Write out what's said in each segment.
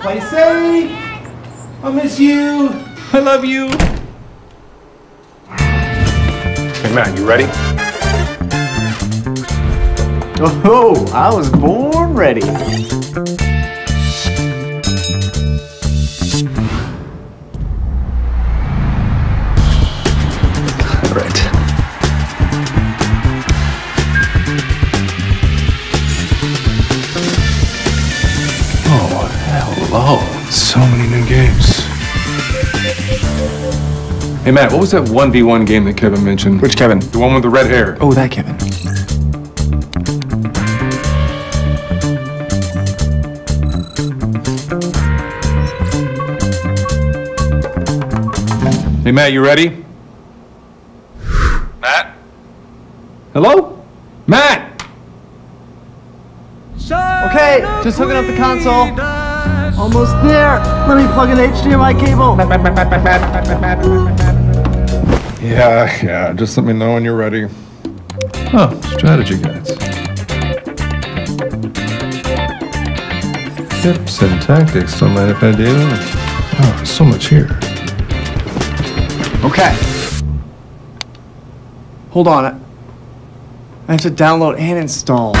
Play safe. I miss you. I love you. Hey, Matt, you ready? Oh, I was born ready. Hello. So many new games. Hey, Matt, what was that 1v1 game that Kevin mentioned? Which Kevin? The one with the red hair. Oh, that Kevin. Hey, Matt, you ready? Matt? Hello? Matt! Okay, just hooking up the console. Almost there. Let me plug an HDMI cable. Yeah, yeah, just let me know when you're ready. Oh, strategy guides. Tips and tactics, don't mind if I do. Oh, so much here. Okay. Hold on. I have to download and install.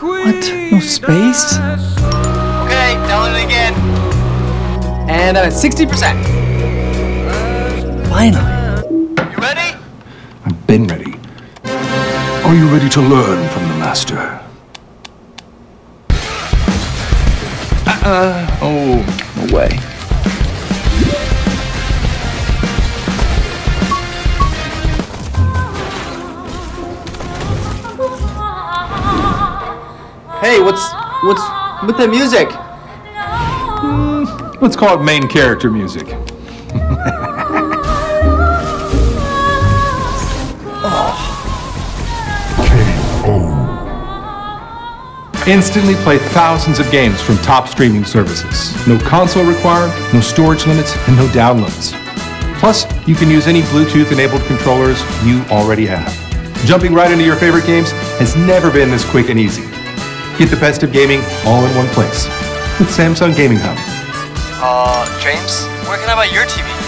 What? No space? And I'm at 60%. Finally. You ready? I've been ready. Are you ready to learn from the master? Uh, oh, no way. Hey, what's what's with the music? Let's call it main character music. Oh, Instantly play thousands of games from top streaming services. No console required, no storage limits, and no downloads. Plus, you can use any Bluetooth enabled controllers you already have. Jumping right into your favorite games has never been this quick and easy. Get the best of gaming all in one place with Samsung Gaming Hub. Uh, James, where can I buy your TV?